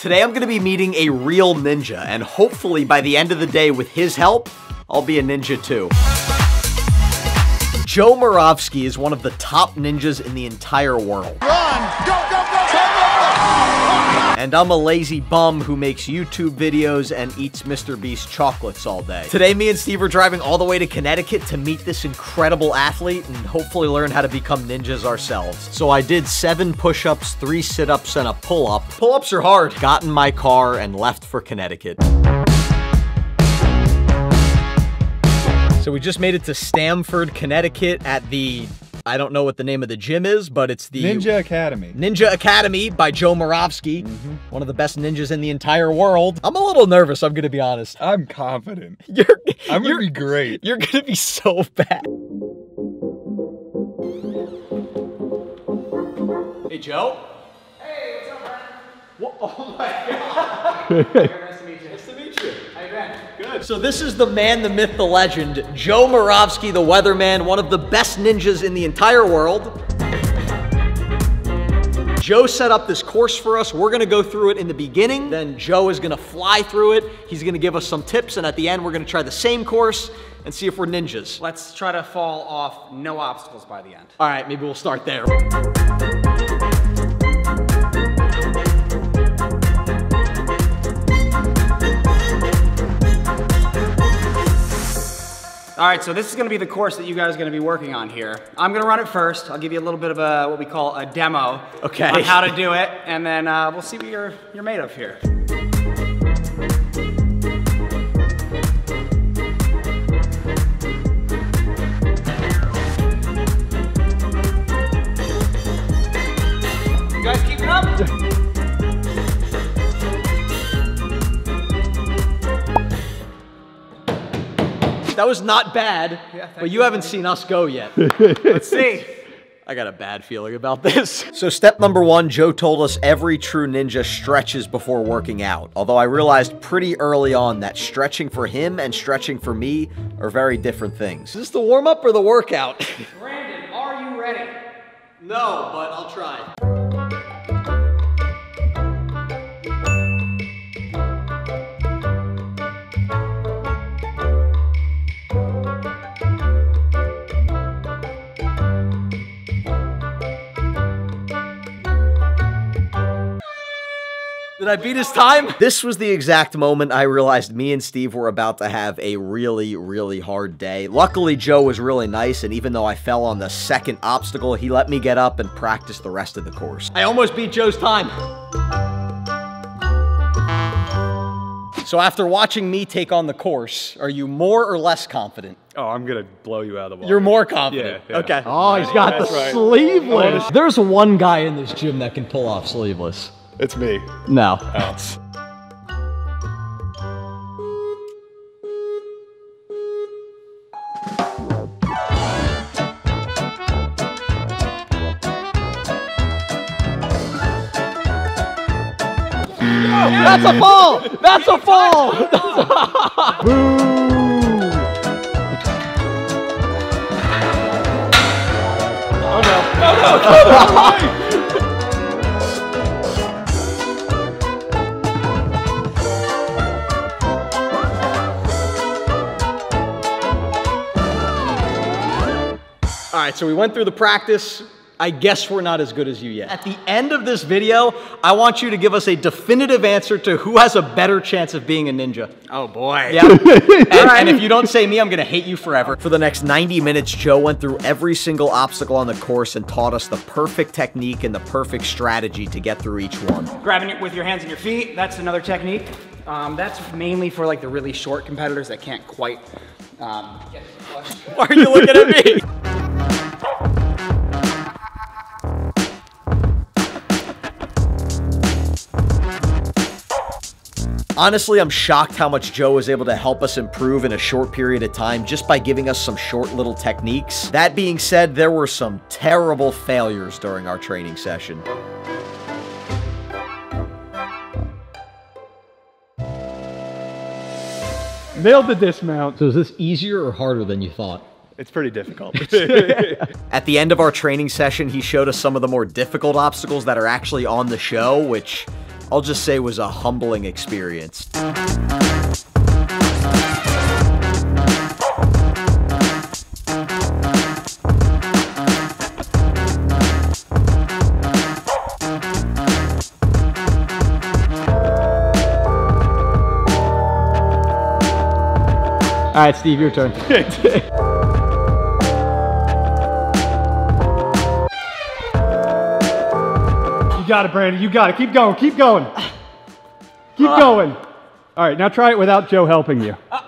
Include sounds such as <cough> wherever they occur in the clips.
Today I'm gonna be meeting a real ninja, and hopefully by the end of the day, with his help, I'll be a ninja too. Joe Moravsky is one of the top ninjas in the entire world. Run! Go! And I'm a lazy bum who makes YouTube videos and eats Mr. Beast chocolates all day. Today, me and Steve are driving all the way to Connecticut to meet this incredible athlete and hopefully learn how to become ninjas ourselves. So I did seven push-ups, three sit-ups, and a pull-up. Pull-ups are hard. Got in my car and left for Connecticut. So we just made it to Stamford, Connecticut at the I don't know what the name of the gym is, but it's the Ninja Academy. Ninja Academy by Joe Moravsky, mm-hmm. one of the best ninjas in the entire world. I'm a little nervous, I'm gonna be honest. I'm confident. <laughs> You're I'm you're, gonna be great. <laughs> You're gonna be so bad. Hey Joe. Hey, what's up, man? What? <laughs> Oh my god. Good. So this is the man, the myth, the legend, Joe Moravsky, the weatherman, one of the best ninjas in the entire world. Joe set up this course for us. We're gonna go through it in the beginning. Then Joe is gonna fly through it. He's gonna give us some tips. And at the end, we're gonna try the same course and see if we're ninjas. Let's try to fall off no obstacles by the end. All right, maybe we'll start there. All right, so this is gonna be the course that you guys are gonna be working on here. I'm gonna run it first. I'll give you a little bit of a, what we call a demo okay. on how to do it, and then uh, we'll see what you're, you're made of here. You guys keeping up? That was not bad, yeah, but you, you haven't seen us go yet. <laughs> Let's see. I got a bad feeling about this. <laughs> So step number one, Joe told us every true ninja stretches before working out. Although I realized pretty early on that stretching for him and stretching for me are very different things. Is this the warm up or the workout? <laughs> Brandon, are you ready? No, but I'll try. Did I beat his time? <laughs> This was the exact moment I realized me and Steve were about to have a really, really hard day. Luckily, Joe was really nice, and even though I fell on the second obstacle, he let me get up and practice the rest of the course. I almost beat Joe's time. So after watching me take on the course, are you more or less confident? Oh, I'm gonna blow you out of the water. You're more confident. Yeah, yeah. Okay. Oh, he's got the right. sleeveless. There's one guy in this gym that can pull off sleeveless. It's me. No. Ounce. <laughs> That's a fall! That's a fall! <laughs> Boo! Oh no. Oh no! All right, so we went through the practice. I guess we're not as good as you yet. At the end of this video, I want you to give us a definitive answer to who has a better chance of being a ninja. Oh boy. Yeah. <laughs> and, and, if you don't say me, I'm gonna hate you forever. For the next 90 minutes, Joe went through every single obstacle on the course and taught us the perfect technique and the perfect strategy to get through each one. Grabbing it with your hands and your feet, that's another technique. Um, that's mainly for like the really short competitors that can't quite um, <laughs> Why are you looking at me? <laughs> Honestly, I'm shocked how much Joe was able to help us improve in a short period of time just by giving us some short little techniques. That being said, there were some terrible failures during our training session. Nailed the dismount. So is this easier or harder than you thought? It's pretty difficult. <laughs> <laughs> At the end of our training session, he showed us some of the more difficult obstacles that are actually on the show, which I'll just say was a humbling experience. All right, Steve, your turn. <laughs> got it, Brandon. You got it. Keep going. Keep going. Keep uh, going. All right, now try it without Joe helping you. Uh,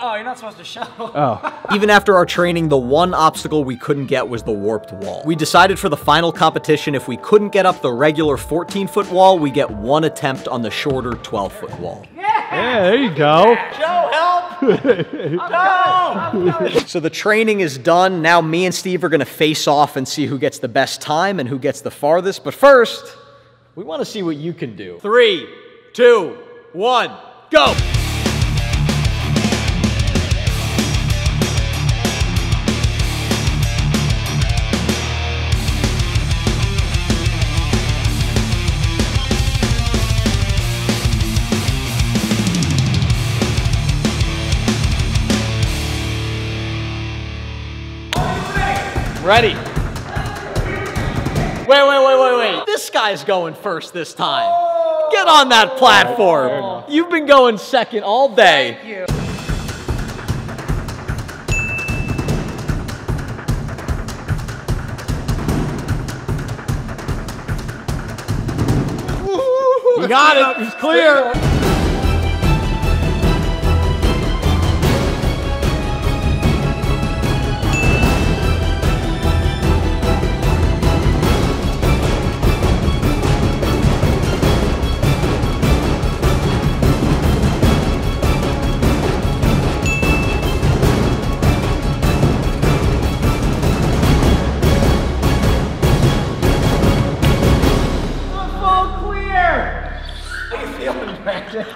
oh, you're not supposed to show. Oh. <laughs> Even after our training, the one obstacle we couldn't get was the warped wall. We decided for the final competition, if we couldn't get up the regular 14 foot wall, we get one attempt on the shorter 12 foot wall. Yeah, there you go. Joe, help! <laughs> Joe! <laughs> so the training is done. Now me and Steve are going to face off and see who gets the best time and who gets the farthest. But first, we want to see what you can do. Three, two, one, go! Ready. Wait, wait, wait, wait, wait. This guy's going first this time. Get on that platform. You've been going second all day. Thank you. You got it. It's clear.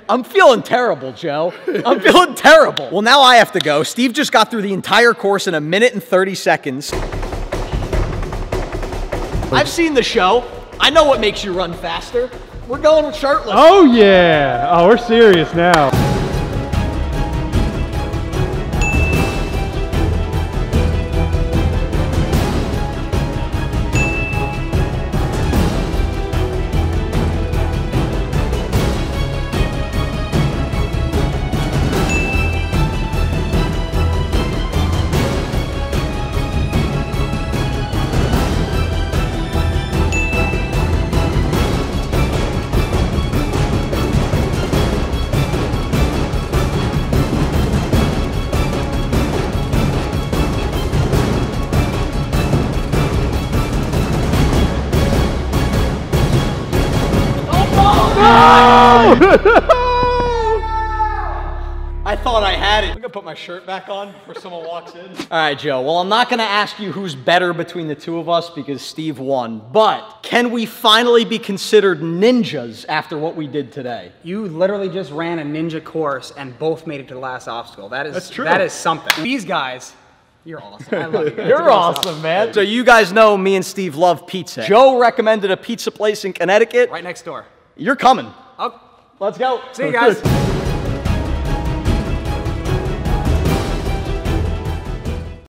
I'm feeling terrible, Joe. I'm feeling terrible. Well, now I have to go. Steve just got through the entire course in a minute and 30 seconds. I've seen the show. I know what makes you run faster. We're going shirtless. Oh, yeah. Oh, we're serious now. <laughs> I thought I had it. I'm gonna put my shirt back on before someone walks in. <laughs> All right, Joe. Well, I'm not gonna ask you who's better between the two of us because Steve won. But can we finally be considered ninjas after what we did today? You literally just ran a ninja course and both made it to the last obstacle. That is That's true. That is something. These guys, you're awesome. I love you guys. <laughs> You're awesome, man. So you guys know me and Steve love pizza. Joe recommended a pizza place in Connecticut. Right next door. You're coming. Let's go. see you guys.